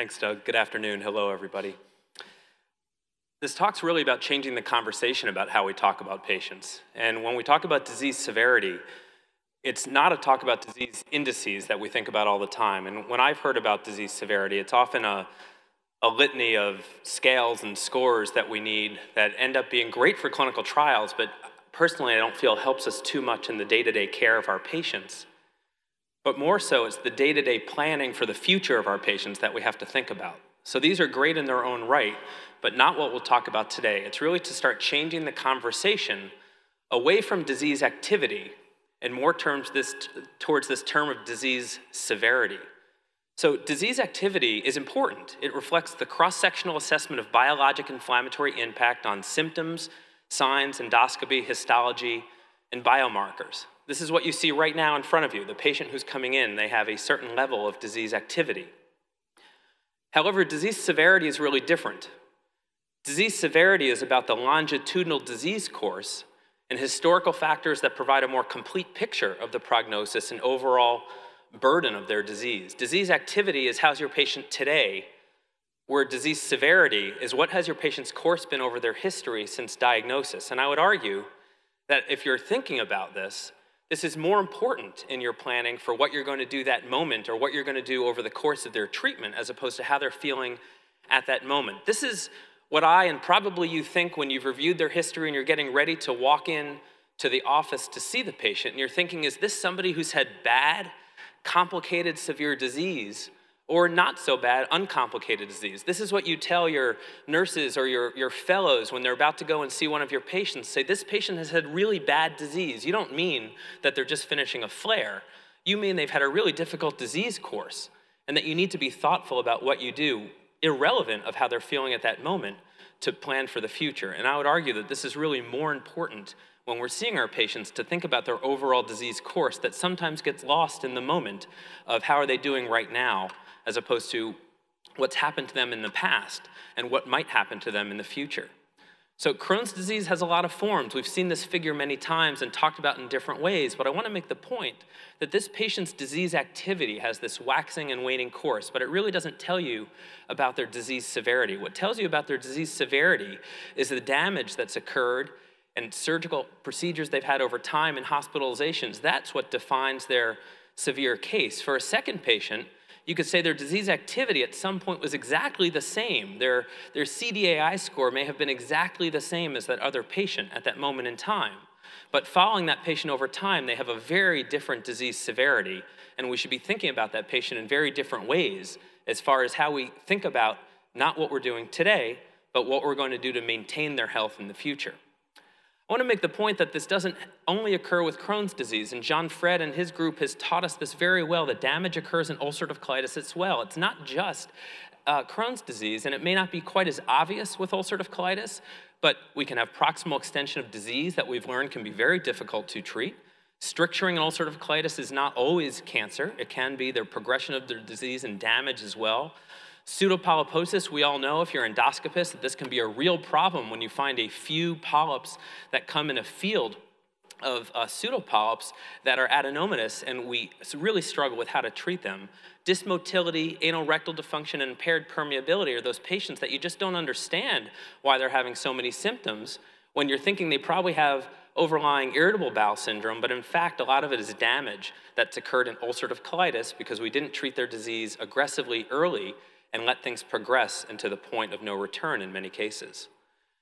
Thanks, Doug. Good afternoon. Hello, everybody. This talk's really about changing the conversation about how we talk about patients. And when we talk about disease severity, it's not a talk about disease indices that we think about all the time. And when I've heard about disease severity, it's often a, a litany of scales and scores that we need that end up being great for clinical trials, but personally, I don't feel helps us too much in the day to day care of our patients. But more so, it's the day to day planning for the future of our patients that we have to think about. So these are great in their own right, but not what we'll talk about today. It's really to start changing the conversation away from disease activity and more terms this, towards this term of disease severity. So, disease activity is important. It reflects the cross sectional assessment of biologic inflammatory impact on symptoms, signs, endoscopy, histology, and biomarkers. This is what you see right now in front of you. The patient who's coming in, they have a certain level of disease activity. However, disease severity is really different. Disease severity is about the longitudinal disease course and historical factors that provide a more complete picture of the prognosis and overall burden of their disease. Disease activity is how's your patient today, where disease severity is what has your patient's course been over their history since diagnosis. And I would argue that if you're thinking about this, this is more important in your planning for what you're going to do that moment or what you're going to do over the course of their treatment as opposed to how they're feeling at that moment. This is what I and probably you think when you've reviewed their history and you're getting ready to walk in to the office to see the patient and you're thinking, is this somebody who's had bad, complicated, severe disease? Or not so bad, uncomplicated disease. This is what you tell your nurses or your, your fellows when they're about to go and see one of your patients. Say, This patient has had really bad disease. You don't mean that they're just finishing a flare, you mean they've had a really difficult disease course, and that you need to be thoughtful about what you do, irrelevant of how they're feeling at that moment, to plan for the future. And I would argue that this is really more important when we're seeing our patients to think about their overall disease course that sometimes gets lost in the moment of how are they doing right now as opposed to what's happened to them in the past and what might happen to them in the future. So, Crohn's disease has a lot of forms. We've seen this figure many times and talked about in different ways, but I want to make the point that this patient's disease activity has this waxing and waning course, but it really doesn't tell you about their disease severity. What tells you about their disease severity is the damage that's occurred and surgical procedures they've had over time and hospitalizations. That's what defines their severe case. For a second patient, you could say their disease activity at some point was exactly the same. Their, their CDAI score may have been exactly the same as that other patient at that moment in time. But following that patient over time, they have a very different disease severity, and we should be thinking about that patient in very different ways as far as how we think about not what we're doing today, but what we're going to do to maintain their health in the future. I want to make the point that this doesn't only occur with Crohn's disease, and Jean-Fred and his group has taught us this very well that damage occurs in ulcerative colitis as well. It's not just uh, Crohn's disease, and it may not be quite as obvious with ulcerative colitis, but we can have proximal extension of disease that we've learned can be very difficult to treat. Stricturing in ulcerative colitis is not always cancer, it can be the progression of the disease and damage as well. Pseudopolyposis, we all know if you're an endoscopist that this can be a real problem when you find a few polyps that come in a field of uh, pseudopolyps that are adenomatous, and we really struggle with how to treat them. Dysmotility, anal rectal dysfunction, and impaired permeability are those patients that you just don't understand why they're having so many symptoms when you're thinking they probably have overlying irritable bowel syndrome, but in fact, a lot of it is damage that's occurred in ulcerative colitis because we didn't treat their disease aggressively early and let things progress into the point of no return in many cases.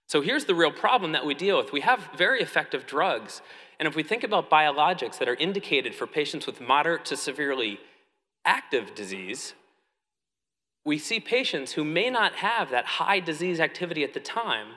So here's the real problem that we deal with. We have very effective drugs, and if we think about biologics that are indicated for patients with moderate to severely active disease, we see patients who may not have that high disease activity at the time,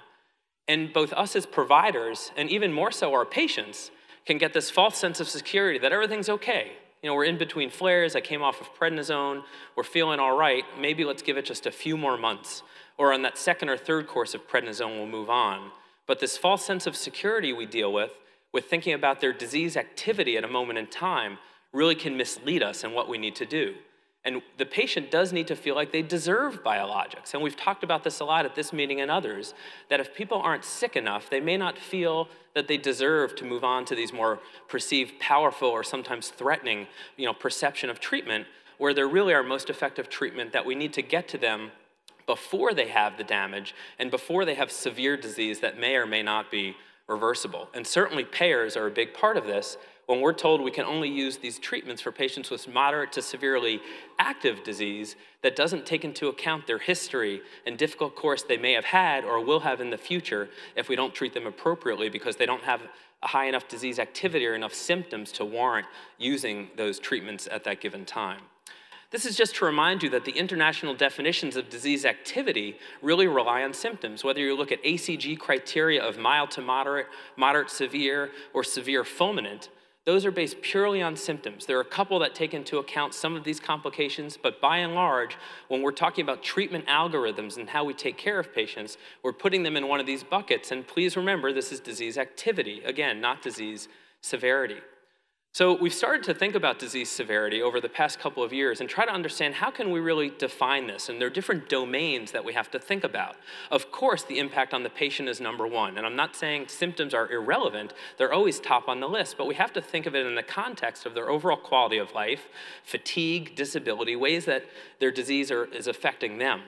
and both us as providers, and even more so our patients, can get this false sense of security that everything's okay you know, we're in between flares. I came off of prednisone. We're feeling all right. Maybe let's give it just a few more months. Or on that second or third course of prednisone, we'll move on. But this false sense of security we deal with, with thinking about their disease activity at a moment in time, really can mislead us in what we need to do. And the patient does need to feel like they deserve biologics. And we've talked about this a lot at this meeting and others that if people aren't sick enough, they may not feel that they deserve to move on to these more perceived powerful or sometimes threatening you know, perception of treatment where they're really our most effective treatment, that we need to get to them before they have the damage and before they have severe disease that may or may not be reversible. And certainly payers are a big part of this. When we're told we can only use these treatments for patients with moderate to severely active disease that doesn't take into account their history and difficult course they may have had or will have in the future if we don't treat them appropriately because they don't have a high enough disease activity or enough symptoms to warrant using those treatments at that given time. This is just to remind you that the international definitions of disease activity really rely on symptoms. Whether you look at ACG criteria of mild to moderate, moderate severe, or severe fulminant, those are based purely on symptoms. There are a couple that take into account some of these complications, but by and large, when we're talking about treatment algorithms and how we take care of patients, we're putting them in one of these buckets. And please remember, this is disease activity, again, not disease severity. So we've started to think about disease severity over the past couple of years and try to understand how can we really define this and there are different domains that we have to think about. Of course, the impact on the patient is number one, and I'm not saying symptoms are irrelevant, they're always top on the list, but we have to think of it in the context of their overall quality of life, fatigue, disability, ways that their disease are, is affecting them.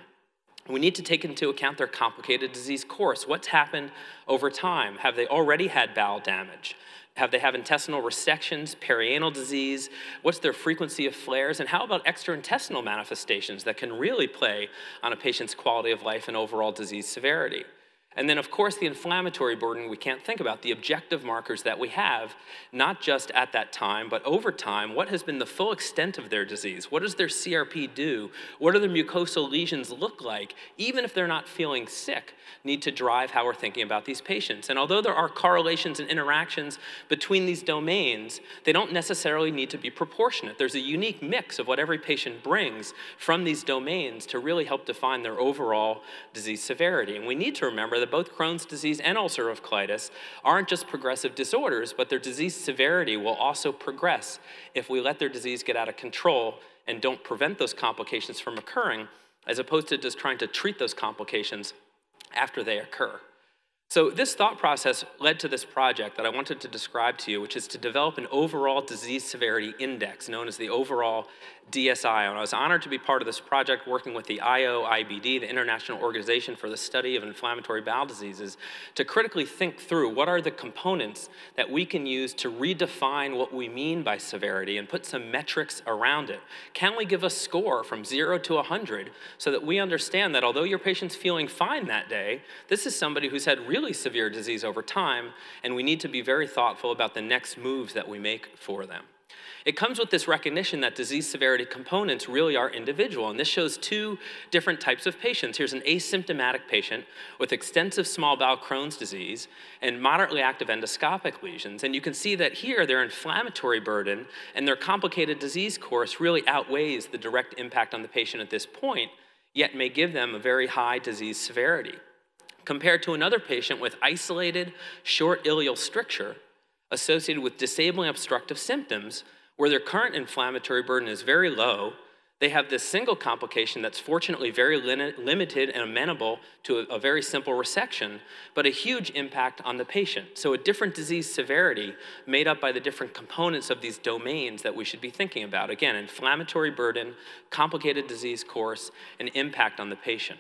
We need to take into account their complicated disease course. What's happened over time? Have they already had bowel damage? Have they have intestinal resections, perianal disease? What's their frequency of flares? And how about extraintestinal manifestations that can really play on a patient's quality of life and overall disease severity? And then, of course, the inflammatory burden we can't think about, the objective markers that we have, not just at that time, but over time. What has been the full extent of their disease? What does their CRP do? What do their mucosal lesions look like? Even if they're not feeling sick, need to drive how we're thinking about these patients. And although there are correlations and interactions between these domains, they don't necessarily need to be proportionate. There's a unique mix of what every patient brings from these domains to really help define their overall disease severity. And we need to remember that both Crohn's disease and ulcerative colitis aren't just progressive disorders, but their disease severity will also progress if we let their disease get out of control and don't prevent those complications from occurring, as opposed to just trying to treat those complications after they occur. So this thought process led to this project that I wanted to describe to you, which is to develop an overall disease severity index known as the overall DSI. And I was honored to be part of this project working with the IOIBD, the International Organization for the Study of Inflammatory Bowel Diseases, to critically think through what are the components that we can use to redefine what we mean by severity and put some metrics around it. Can we give a score from zero to 100 so that we understand that although your patient's feeling fine that day, this is somebody who's had really severe disease over time, and we need to be very thoughtful about the next moves that we make for them. It comes with this recognition that disease severity components really are individual. And this shows two different types of patients. Here's an asymptomatic patient with extensive small bowel Crohn's disease and moderately active endoscopic lesions. And you can see that here their inflammatory burden and their complicated disease course really outweighs the direct impact on the patient at this point, yet may give them a very high disease severity. Compared to another patient with isolated short ileal stricture associated with disabling obstructive symptoms where their current inflammatory burden is very low, they have this single complication that's fortunately very limited and amenable to a, a, very simple resection, but a huge impact on the patient. So, a different disease severity made up by the different components of these domains that we should be thinking about. Again, inflammatory burden, complicated disease course, and impact on the patient.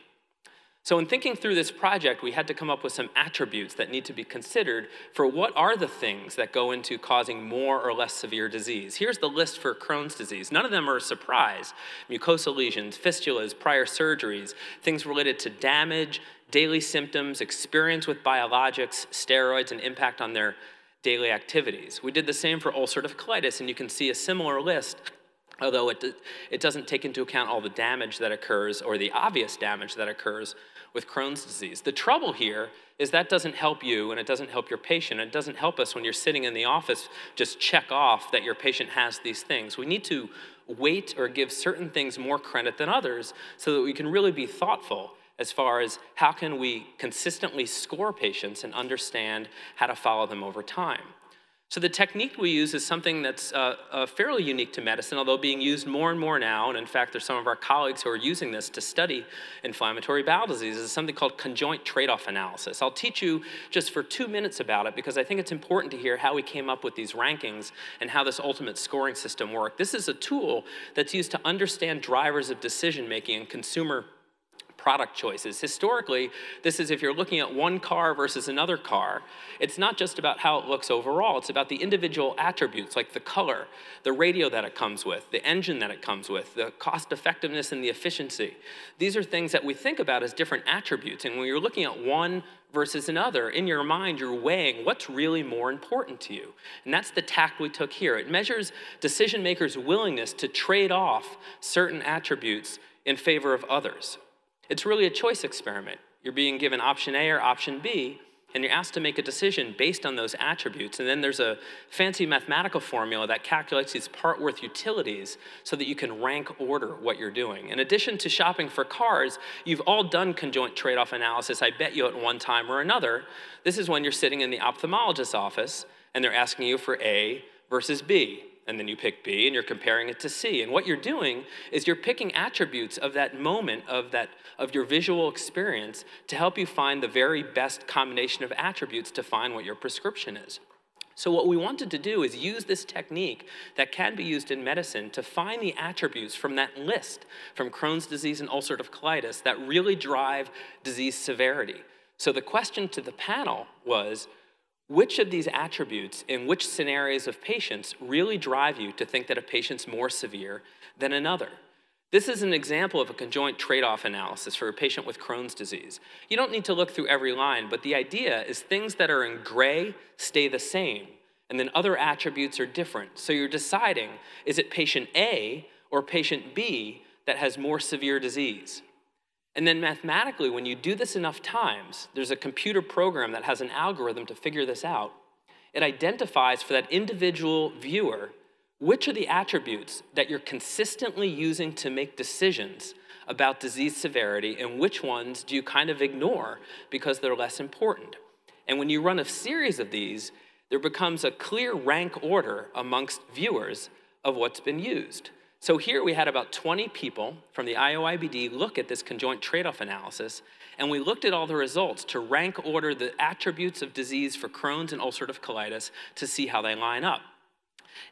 So, in thinking through this project, we had to come up with some attributes that need to be considered for what are the things that go into causing more or less severe disease. Here's the list for Crohn's disease. None of them are a surprise mucosal lesions, fistulas, prior surgeries, things related to damage, daily symptoms, experience with biologics, steroids, and impact on their daily activities. We did the same for ulcerative colitis, and you can see a similar list although it, it doesn't take into account all the damage that occurs or the obvious damage that occurs with Crohn's disease. The trouble here is that doesn't help you and it doesn't help your patient. It doesn't help us when you're sitting in the office just check off that your patient has these things. We need to weight or give certain things more credit than others so that we can really be thoughtful as far as how can we consistently score patients and understand how to follow them over time. So the technique we use is something that's uh, uh, fairly unique to medicine, although being used more and more now. And in fact, there's some of our colleagues who are using this to study inflammatory bowel disease. It's something called conjoint trade-off analysis. I'll teach you just for two minutes about it because I think it's important to hear how we came up with these rankings and how this ultimate scoring system worked. This is a tool that's used to understand drivers of decision making and consumer product choices. Historically, this is if you're looking at one car versus another car, it's not just about how it looks overall, it's about the individual attributes like the color, the radio that it comes with, the engine that it comes with, the cost effectiveness and the efficiency. These are things that we think about as different attributes. And when you're looking at one versus another, in your mind, you're weighing what's really more important to you. And that's the tact we took here. It measures decision makers' willingness to trade off certain attributes in favor of others. It's really a choice experiment. You're being given option A or option B, and you're asked to make a decision based on those attributes. And then there's a fancy mathematical formula that calculates these part worth utilities so that you can rank order what you're doing. In addition to shopping for cars, you've all done conjoint trade off analysis, I bet you, at one time or another. This is when you're sitting in the ophthalmologist's office and they're asking you for A versus B and then you pick B and you're comparing it to C. And what you're doing is you're picking attributes of that moment of that of your visual experience to help you find the very best combination of attributes to find what your prescription is. So what we wanted to do is use this technique that can be used in medicine to find the attributes from that list from Crohn's disease and ulcerative colitis that really drive disease severity. So the question to the panel was which of these attributes in which scenarios of patients really drive you to think that a patient's more severe than another? This is an example of a conjoint trade-off analysis for a patient with Crohn's disease. You don't need to look through every line, but the idea is things that are in gray stay the same, and then other attributes are different. So you're deciding, is it patient A or patient B that has more severe disease? And then mathematically, when you do this enough times, there's a computer program that has an algorithm to figure this out. It identifies for that individual viewer which are the attributes that you're consistently using to make decisions about disease severity and which ones do you kind of ignore because they're less important. And when you run a series of these, there becomes a clear rank order amongst viewers of what's been used. So here we had about 20 people from the IOIBD look at this conjoint trade-off analysis, and we looked at all the results to rank order the attributes of disease for Crohn's and ulcerative colitis to see how they line up.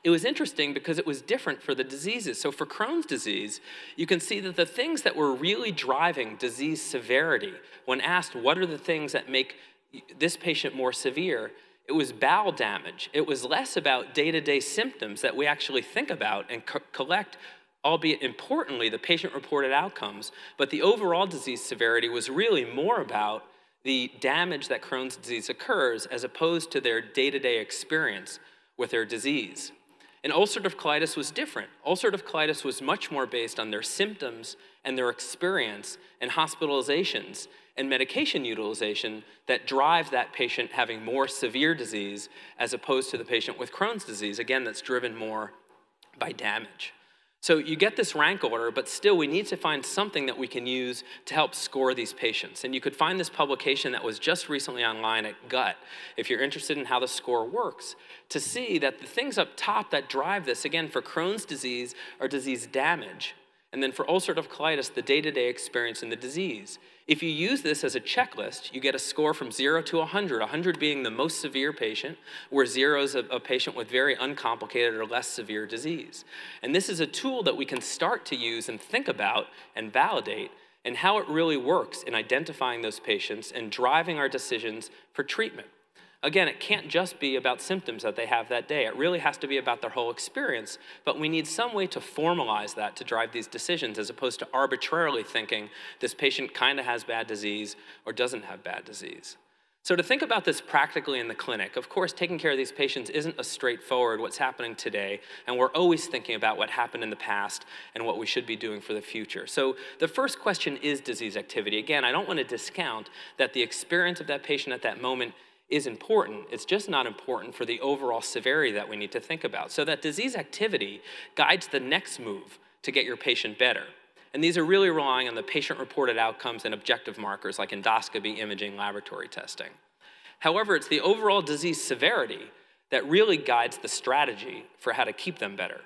It was interesting because it was different for the diseases. So for Crohn's disease, you can see that the things that were really driving disease severity, when asked what are the things that make this patient more severe, it was bowel damage. It was less about day to day symptoms that we actually think about and co collect, albeit importantly, the patient reported outcomes. But the overall disease severity was really more about the damage that Crohn's disease occurs as opposed to their day to day experience with their disease. And ulcerative colitis was different. Ulcerative colitis was much more based on their symptoms and their experience and hospitalizations and medication utilization that drive that patient having more severe disease as opposed to the patient with Crohn's disease, again, that's driven more by damage. So you get this rank order, but still we need to find something that we can use to help score these patients. And you could find this publication that was just recently online at Gut, if you're interested in how the score works, to see that the things up top that drive this, again, for Crohn's disease are disease damage, and then for ulcerative colitis, the day-to-day experience in the disease. If you use this as a checklist, you get a score from 0 to 100, 100 being the most severe patient, where 0 is a, a, patient with very uncomplicated or less severe disease. And this is a tool that we can start to use and think about and validate and how it really works in identifying those patients and driving our decisions for treatment. Again, it can't just be about symptoms that they have that day. It really has to be about their whole experience, but we need some way to formalize that to drive these decisions as opposed to arbitrarily thinking this patient kind of has bad disease or doesn't have bad disease. So to think about this practically in the clinic, of course, taking care of these patients isn't a straightforward what's happening today, and we're always thinking about what happened in the past and what we should be doing for the future. So the first question is disease activity. Again, I don't want to discount that the experience of that patient at that moment is important. It's just not important for the overall severity that we need to think about. So that disease activity guides the next move to get your patient better. And these are really relying on the patient-reported outcomes and objective markers like endoscopy, imaging, laboratory testing. However, it's the overall disease severity that really guides the strategy for how to keep them better.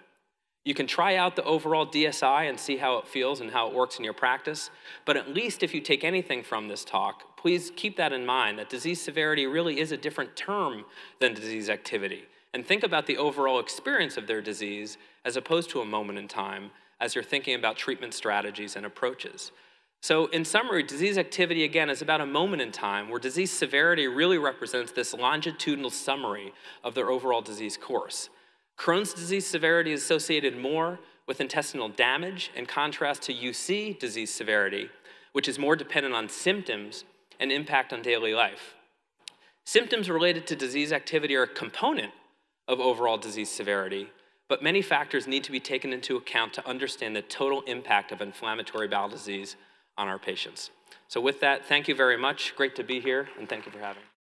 You can try out the overall DSI and see how it feels and how it works in your practice, but at least if you take anything from this talk, please keep that in mind that disease severity really is a different term than disease activity. And think about the overall experience of their disease as opposed to a moment in time as you're thinking about treatment strategies and approaches. So, in summary, disease activity again is about a moment in time where disease severity really represents this longitudinal summary of their overall disease course. Crohn's disease severity is associated more with intestinal damage in contrast to UC disease severity, which is more dependent on symptoms and impact on daily life. Symptoms related to disease activity are a component of overall disease severity, but many factors need to be taken into account to understand the total impact of inflammatory bowel disease on our patients. So with that, thank you very much. Great to be here, and thank you for having me.